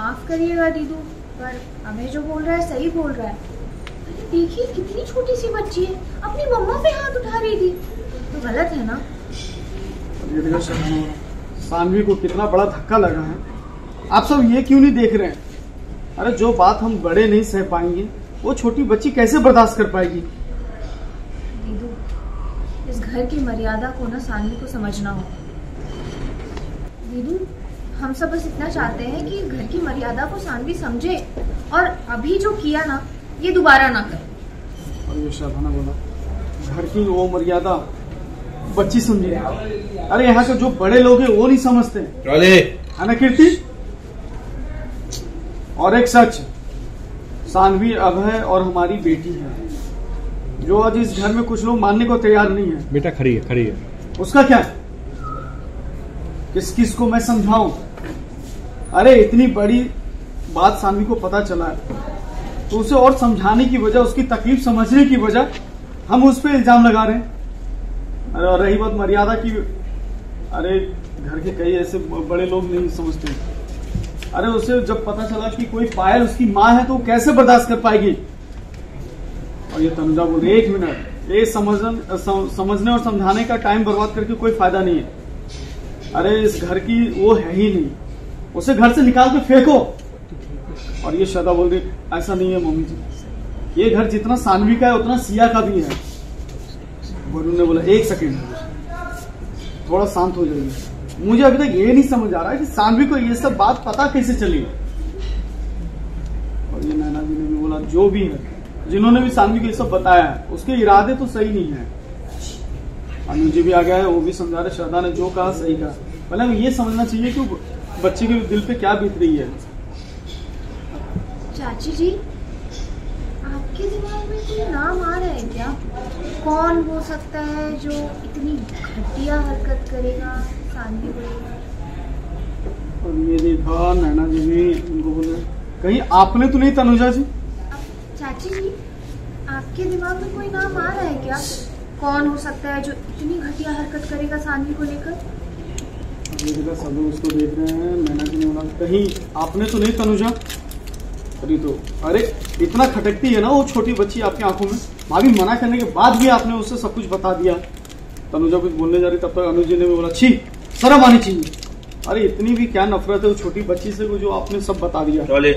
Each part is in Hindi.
माफ़ करिएगा दीदू पर अभय जो बोल रहा है सही बोल रहा है। अरे देखिए कितनी छोटी सी बच्ची है। अपनी मम्मा पे हाथ उठा रही थी। तो गलत है ना? ये देखो शर्मा, सानवी को कितना बड़ा धक्का लगा है। आप सब ये क्यों नहीं देख रहे हैं? अरे जो बात हम बड़े नहीं सह पाएँगे वो छोटी बच्ची कैसे बर्दाश्त कर पाएगी? दीदू इस घर की मर्यादा को ना सानवी को समझना हो दीदू हम सब बस इतना चाहते हैं कि घर की मर्यादा को सानवी समझे और अभी जो किया ना ये दोबारा ना करे। और ये शर्मा बोला। घर की वो मर्यादा बच्ची समझे। अरे यहाँ के जो बड़े लोग हैं वो नहीं समझते। है ना कीर्ति? और एक सच सानवी अभय और हमारी बेटी है। जो आज इस घर में कुछ लोग मानने को तैयार नहीं है बेटा खड़ी है खड़ी है। उसका क्या है? किस किस को मैं समझाऊं? अरे इतनी बड़ी बात सानवी को पता चला है। तो उसे और समझाने की वजह उसकी तकलीफ़ समझने की वजह हम उस पर इल्ज़ाम लगा रहे हैं। अरे और रही बात मर्यादा की। अरे घर के कई ऐसे बड़े लोग नहीं समझते। अरे उसे जब पता चला कि कोई पायल उसकी माँ है तो कैसे बर्दाश्त कर पाएगी? और ये तनुजा बोल रही एक मिनट ये समझन सम, समझने और समझाने का टाइम बर्बाद करके कोई फ़ायदा नहीं है। अरे इस घर की वो है ही नहीं। उसे घर से निकाल के फेंको। और ये श्रद्धा बोल रही, ऐसा नहीं है, मम्मी जी। ये घर जितना सानवी का है, उतना सिया का भी है। वरुण ने बोला, एक सेकेंड। थोड़ा शांत हो जाइए। मुझे अभी तक ये नहीं समझ आ रहा है कि सानवी को ये सब बात पता कैसे चली? और ये नैना जी ने भी बोला, जो भी है, जिन्होंने भी सानवी को ये सब बताया उसके इरादे तो सही नहीं है। अनुज जी भी आ गया है वो भी समझा रहे श्रद्धा ने जो कहा सही कहा। हमें ये समझना चाहिए कि बच्चे के दिल पे क्या बीत रही है। चाची जी आपके दिमाग में कोई नाम आ रहा है क्या? कौन हो सकता है जो इतनी घटिया हरकत करेगा को और ये देखा नैना जी भी उनको बोले कहीं आपने तो नहीं तनुजा जी? चाची जी आपके दिमाग में कोई नाम आ रहा है क्या? कौन हो सकता है जो इतनी घटिया हरकत करेगा सानवी को लेकर? सब लोग उसको देख रहे हैं नैना जी ने बोला। कहीं आपने तो नहीं तनुजा? अरे तो अरे इतना खटकती है ना वो छोटी बच्ची आपकी आँखों में? भाभी मना करने के बाद भी आपने उससे सब कुछ बता दिया। तनुजा कुछ बोलने जा रही तब तक अनुज जी ने भी बोला छी शर्म आनी चाहिए। अरे इतनी भी क्या नफरत है वो छोटी बच्ची से वो जो आपने सब बता दिया ट्रॉली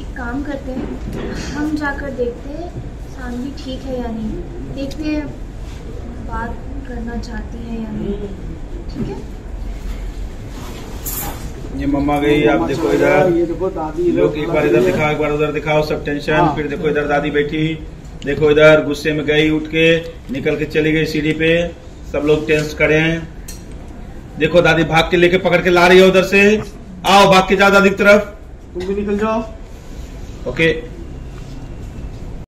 एक काम करते हैं हम जाकर देखते हैं सानवी ठीक है या नहीं। देखते हैं बात करना चाहती है या नहीं। ठीक है? ये मम्मा गई आप देखो इधर। ये देखो दादी लोग एक बार इधर दिखाओ एक बार उधर दिखाओ सब टेंशन हाँ। फिर देखो इधर दादी बैठी। देखो इधर गुस्से में गई उठ के निकल के चली गई सीढ़ी पे। सब लोग टेंस खड़े हैं। देखो दादी भाग के लेके पकड़ के ला रही है उधर से। आओ भाग के जाओ दादी की तरफ़। तुम भी निकल जाओ। okay?